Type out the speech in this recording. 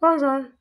网上